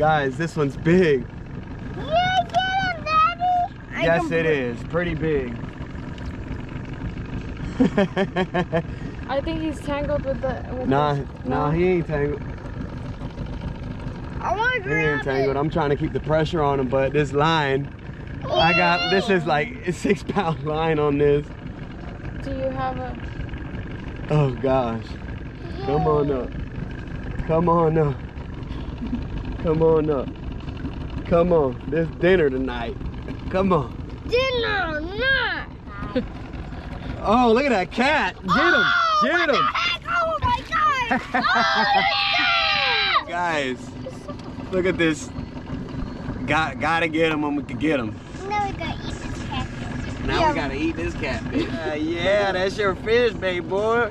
Guys, this one's big. Yeah, get him, Daddy. Yes, it is. Pretty big. I think he's tangled with the. With nah, the, nah, he ain't tangled. I want to He ain't grab tangled. it. I'm trying to keep the pressure on him, but this line, I got, this is oh. like a six pound line on this. Do you have a? Oh gosh. Come on up. Come on up. Come on up. Come on. This dinner tonight. Come on. Dinner, not. Oh, look at that cat. Get him. Get him. Oh my god. oh, Guys, look at this. Got, gotta get him when we can get him. Now we gotta eat this cat. Now Yeah. we gotta eat this catfish. Uh, yeah, that's your fish, baby boy.